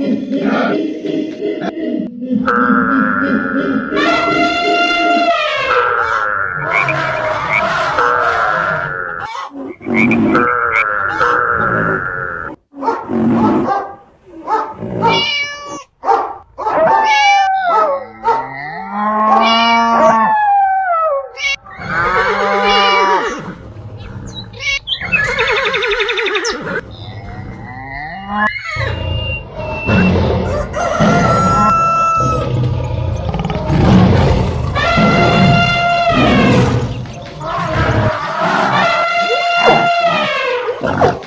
Ah! Oh,